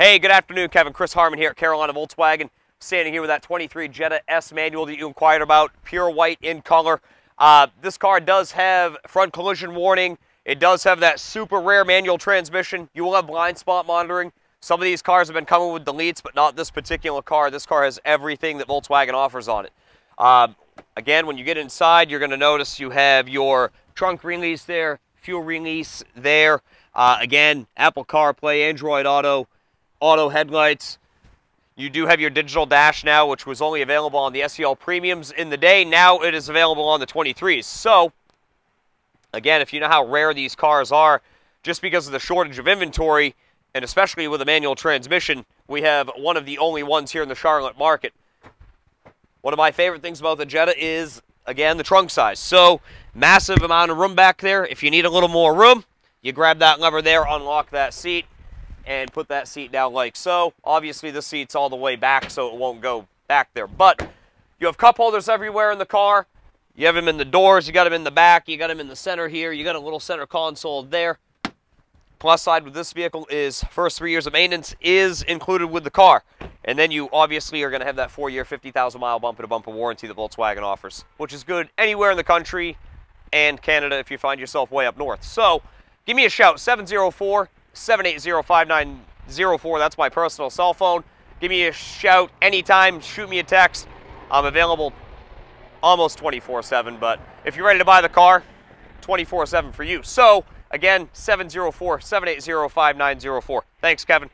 Hey, good afternoon, Kevin. Chris Harmon here at Carolina Volkswagen. Standing here with that 23 Jetta S manual that you inquired about, pure white in color. Uh, this car does have front collision warning. It does have that super rare manual transmission. You will have blind spot monitoring. Some of these cars have been coming with deletes, but not this particular car. This car has everything that Volkswagen offers on it. Uh, again, when you get inside, you're going to notice you have your trunk release there, fuel release there. Uh, again, Apple CarPlay, Android Auto, auto headlights. You do have your digital dash now, which was only available on the SEL Premiums in the day. Now it is available on the 23s. So, again, if you know how rare these cars are, just because of the shortage of inventory, and especially with a manual transmission, we have one of the only ones here in the Charlotte market. One of my favorite things about the Jetta is, again, the trunk size. So, massive amount of room back there. If you need a little more room, you grab that lever there, unlock that seat, and put that seat down like so. Obviously, the seat's all the way back, so it won't go back there. But you have cup holders everywhere in the car. You have them in the doors. You got them in the back. You got them in the center here. You got a little center console there. Plus side with this vehicle is first three years of maintenance is included with the car. And then you obviously are going to have that four-year, 50,000 mile bumper-to-bumper warranty that Volkswagen offers, which is good anywhere in the country and Canada if you find yourself way up north. So give me a shout, 704 780-5904. That's my personal cell phone. Give me a shout anytime. Shoot me a text. I'm available almost 24-7, but if you're ready to buy the car, 24-7 for you. So, again, 704-780-5904. Thanks, Kevin.